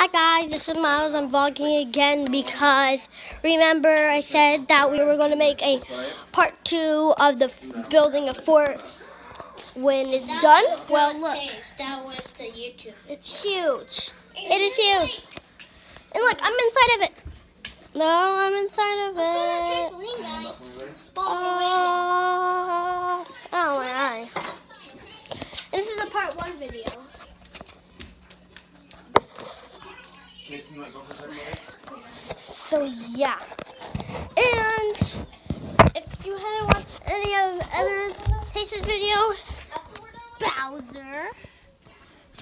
Hi guys, this is Miles. I'm vlogging again because remember I said that we were going to make a part two of the building a fort when it's done. Well, look, That was the YouTube. it's huge. It is huge. And look, I'm inside of it. No, I'm inside of it. Trampoline, guys. Uh, oh my eye. This is a part one video. So yeah. And if you haven't watched any of other Taste's video, Bowser.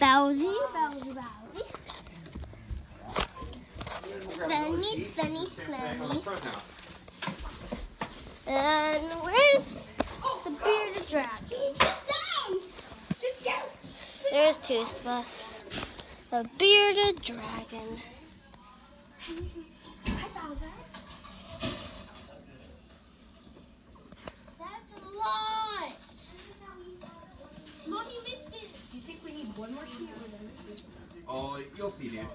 Bowsy, Bowsy, Bowsy. Svenny, Svenny, Svenny. And where's the bearded dragon? There's Toothless. The bearded dragon. That's a lot. Mommy missed it. Do you think we need one more sheet or then? Oh, you'll see, dude.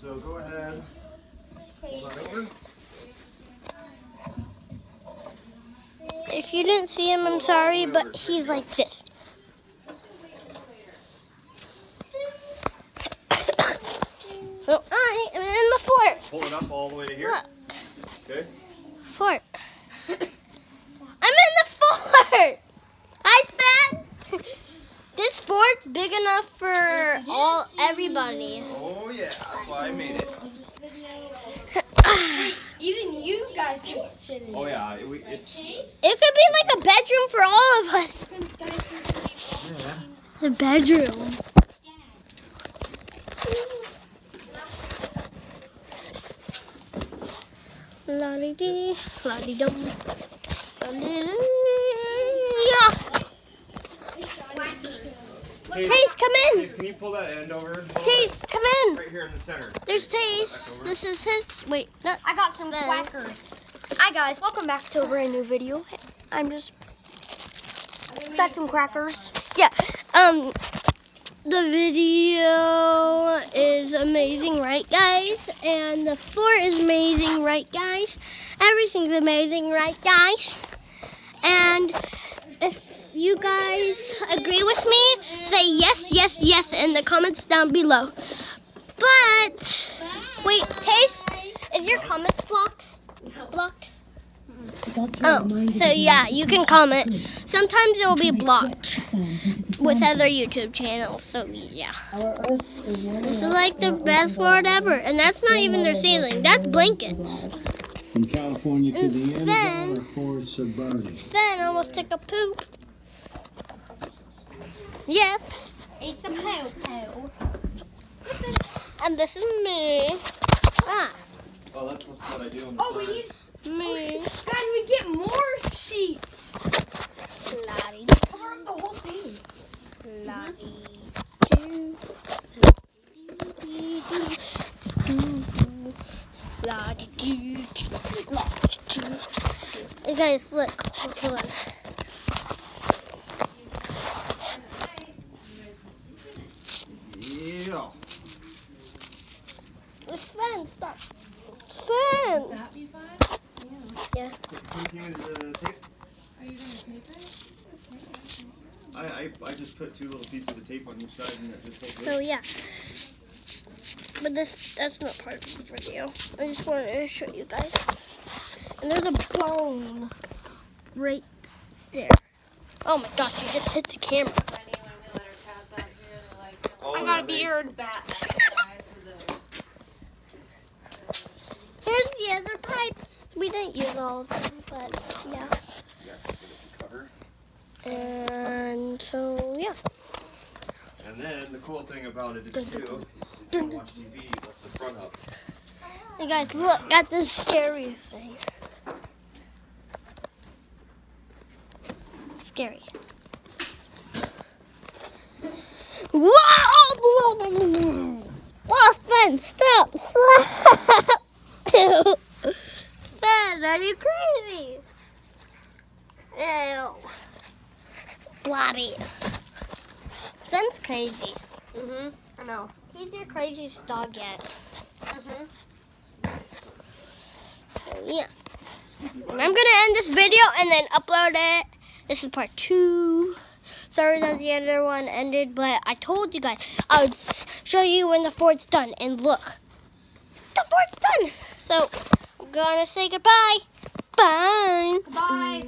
So go ahead. Hold that over. If you didn't see him, I'm sorry, but he's like this. So I am in the fort. Pull it up all the way to here. Look, Okay. fort. I'm in the fort. Hi, Sven. This fort's big enough for all everybody. Oh yeah, that's why I made it. Even you guys can fit in. Oh yeah, it, we- it's. It could be like a bedroom for all of us. The bedroom. Lolly dee, lolly dum. Yeah. Taste, come in. Case, can you pull that end over? a? Taste, come in. Right here in the center. There's Pull Taste. This is his. Wait, no. I got some Sven. quackers. Hi guys, welcome back to a brand new video. I'm just got some crackers. Yeah. Um the video is amazing, right guys? And the fort is amazing, right guys? Everything's amazing, right guys? And if you guys agree with me, say yes, yes, yes in the comments down below. But wait, Taste, is your comments blocked? Blocked? Oh, so yeah, you can comment. Sometimes it will be blocked with other YouTube channels. So yeah, this is like the best fort ever, and that's not even their ceiling. That's blankets. From California to the Sven. Amazon or forests of burning. Sven almost took a poop. Yes, It's a poo poo. and this is me. Ah, Oh, that's what I do on the Oh, we side. need. me. Guys, we get more lottie, lottie. Hey guys, look, hold on. Yeah. Sven, stop. Sven. That be fine? Yeah. Can you use the tape? Are you gonna tape it? I, I, I just put two little pieces of tape on each side and that just holds So oh, yeah. But this that's not part of the video. I just wanted to show you guys. And there's a bone right there. Oh my gosh, you just hit the camera. Oh, I got yeah, a mate. beard. Here's the other pipes. We didn't use all of them, but yeah. Yeah, give it the cover. And so yeah. And then the cool thing about it is too, if you watch TV, lift the front up. Hey guys, look at this scary thing. Scary. Whoa! Ben, stop! Stop! Ben, are you crazy? Ew. Blobby. Ben's crazy. Mm-hmm. I know. He's your craziest dog yet. So, yeah. And I'm gonna end this video and then upload it. This is part two. Sorry that the other one ended, but I told you guys I would show you when the fort's done. And look, the fort's done. So I'm gonna say goodbye. Bye. Bye.